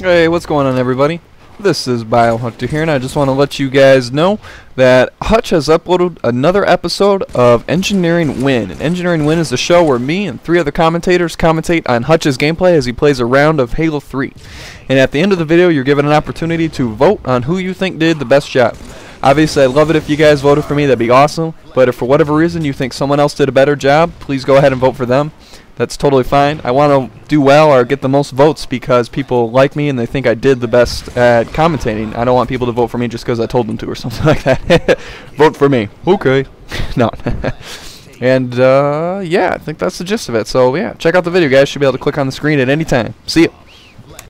Hey, what's going on everybody? This is BioHunta here and I just want to let you guys know that Hutch has uploaded another episode of Engineering Win. And Engineering Win is the show where me and three other commentators commentate on Hutch's gameplay as he plays a round of Halo 3. And at the end of the video you're given an opportunity to vote on who you think did the best job. Obviously I'd love it if you guys voted for me, that'd be awesome. But if for whatever reason you think someone else did a better job, please go ahead and vote for them that's totally fine. I want to do well or get the most votes because people like me and they think I did the best at commentating. I don't want people to vote for me just because I told them to or something like that. vote for me. Okay. no. and uh, yeah, I think that's the gist of it. So yeah, check out the video, guys. Should be able to click on the screen at any time. See you.